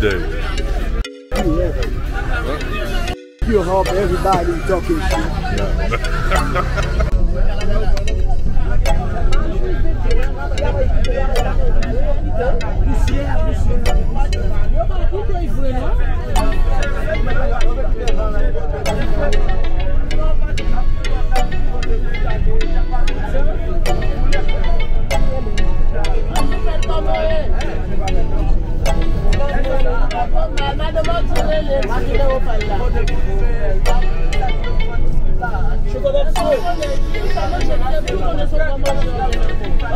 here. Day. You help everybody talking shit. Şu kadar su.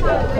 Nou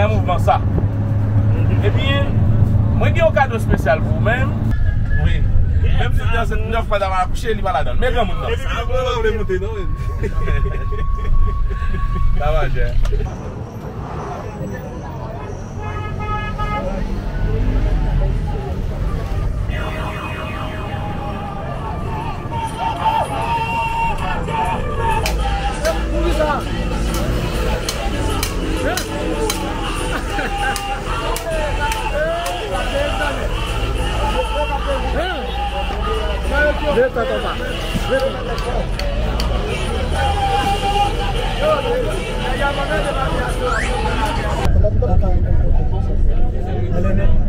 dans mouvement ça. Eh bien, moi j'ai un cadeau spécial vous-même. Oui. Même si dans cette neuf madame à coucher, il va la donner. Mais grand monde. Ça va, j'ai. Et Thank you. Leta toma. Leta. Alene.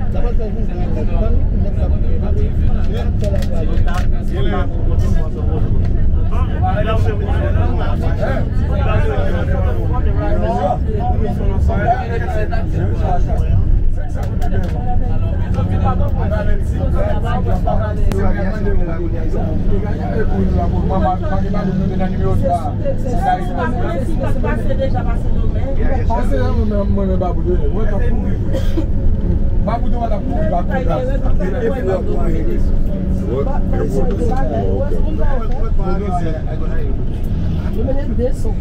Desçam.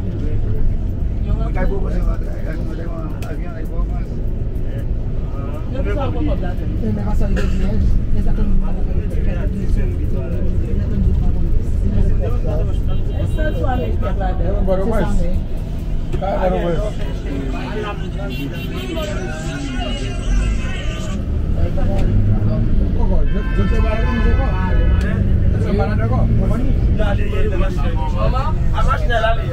Acabou, você vai. Avião aí. El negozio de los não, es la conducta Essa sua mente agora. Eu não moro mais. Ah, eu não moro mais. Eu trabalho como você trabalha. Mwen an api an api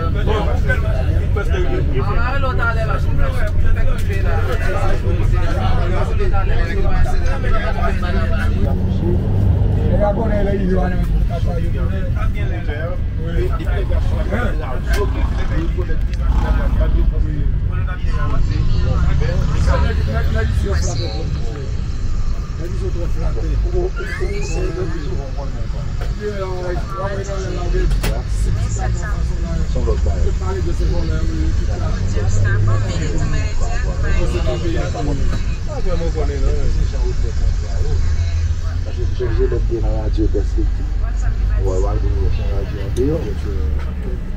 Chanje lop de nan radyo perspektiv. Woy wak di nou.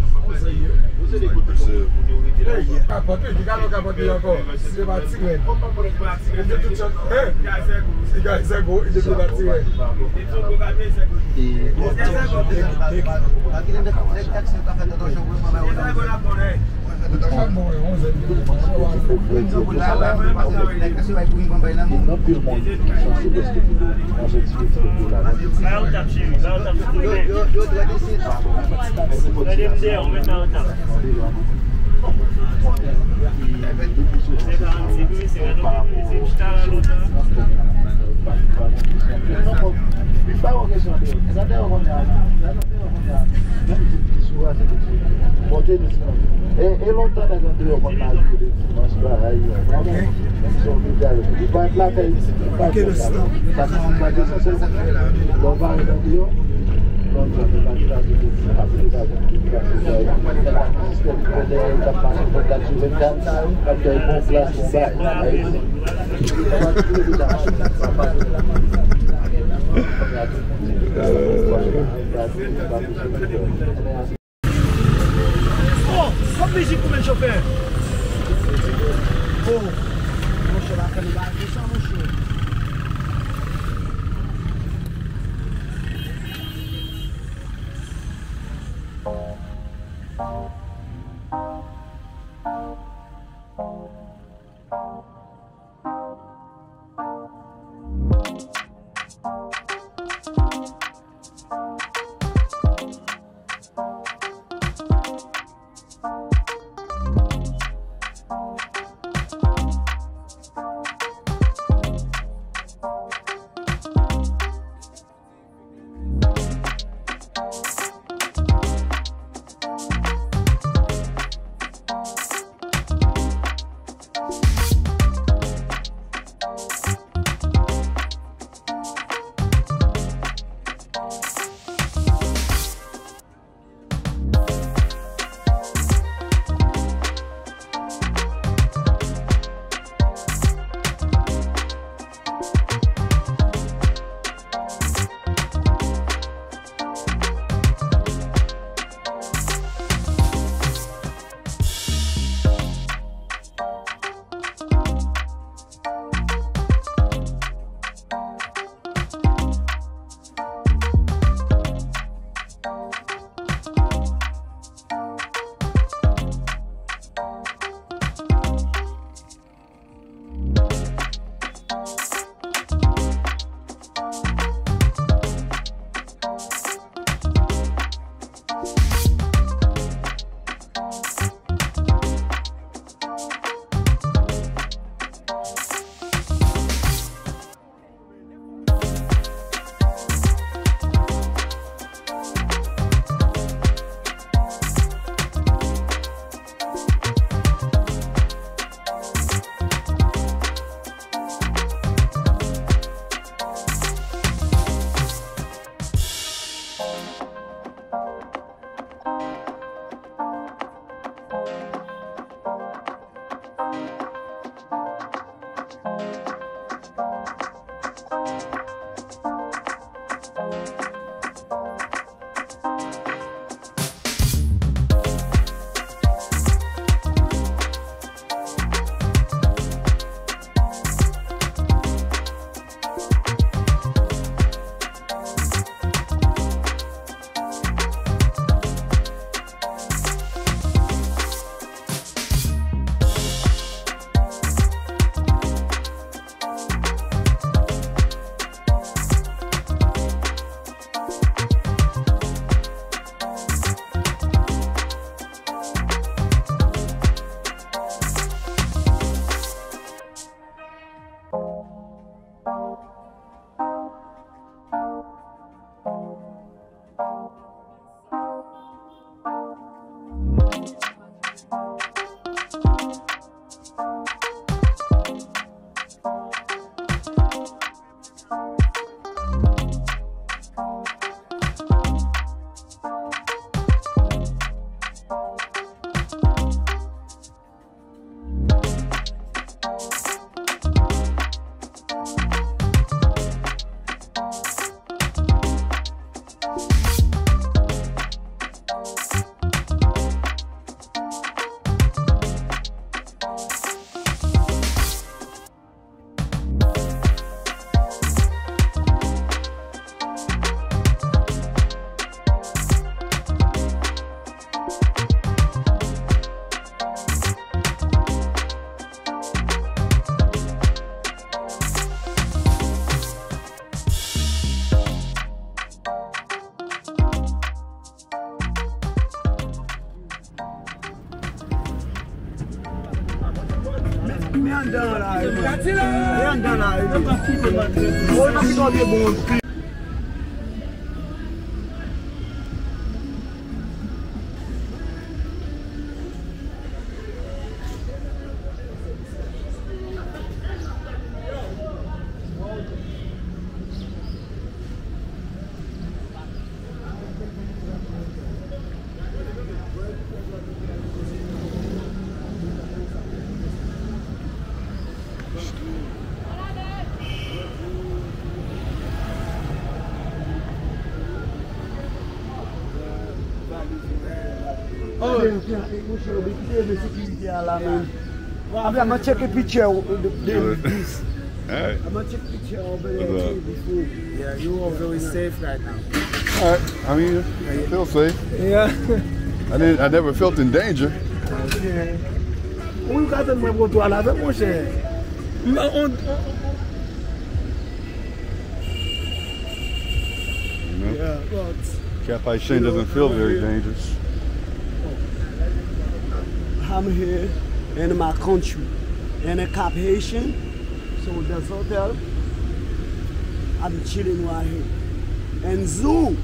Kapote, di ka nou kapote yon kon Se bati gwen E de tout chok E de sego, e de tout bati gwen E de sego Está bom, questão. Exatamente, eu vou dar. Exatamente. Porque eles, é, é lotada na tua vontade por eles mas para aí, vamos só ligar. E vai lá que é isso. Porque eles estão. Tá com uma decisão. Não vai na tua. Thank you. si pou men chofer? Pou. Mwen chou la kanou só não chorar. vagabundos, yon ki ton de bon. Oh, mwen sekirite a la men. Ape, I'm check a picture of the the- this. Alright. I'm gonna check picture over What's up? there before. Yeah, you are very safe right now. Alright. I mean, I feel safe. Yeah. I didn't. I never felt in danger. Ou yon ka ten mwen poto ala ve mwen chè. Mwen on... You know? Yeah, but... Cap Haitien doesn't feel very dangerous. I'm here in my country, in a Cap Haitien, so that's hotel. I'm chilling right here. And Zu,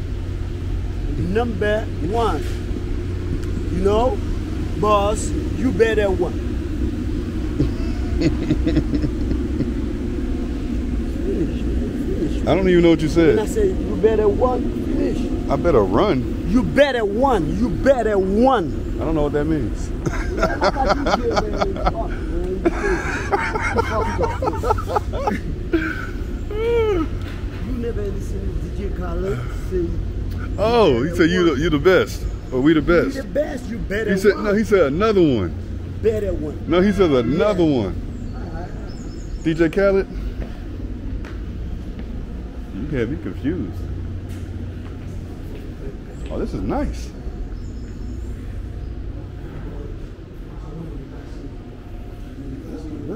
number one. You know, boss, you better one. I don't even know what you When I said. say you better one, finish. I better run. You better one, you better one. I don't know what that means. You here, man. Fuck, man. Fuck it up. You never listen to DJ Khaled say, Oh, he said you the, you the best, or we the you best. the best, you better He said one. no. He said another one. better one. No, he said another one. DJ Khaled. You had me confused. Oh, this is nice. This is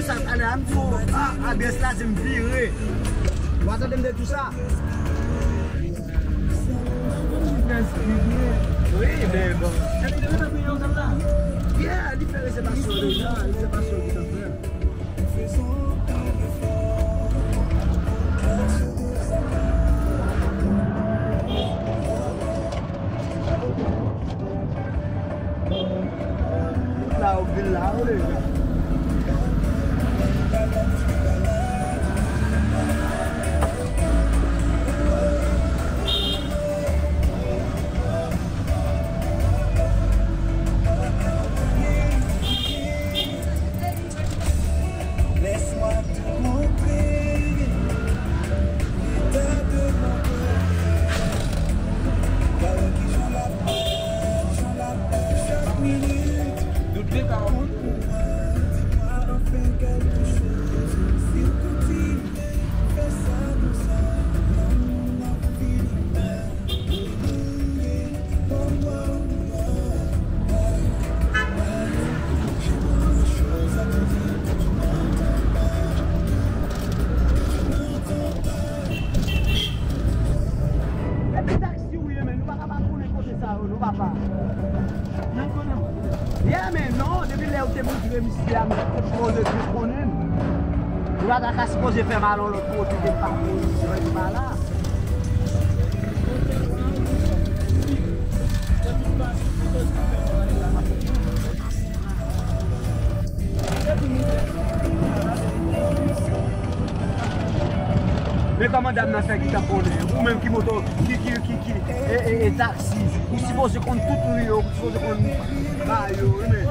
jist an ane an pou abes la se m vire. Wata de tout sa? Oui, men bon. Eme de? Yeah, di fè resepasyon de jan, j'ai fait mal dans l'autre côté, je pas. Mais comment dame n'a fait qui t'a Ou même qui moto, qui qui qui qui et, et, taxi. Ou si vous se compte tout lui, ou si vous se compte. Bah yo, mais.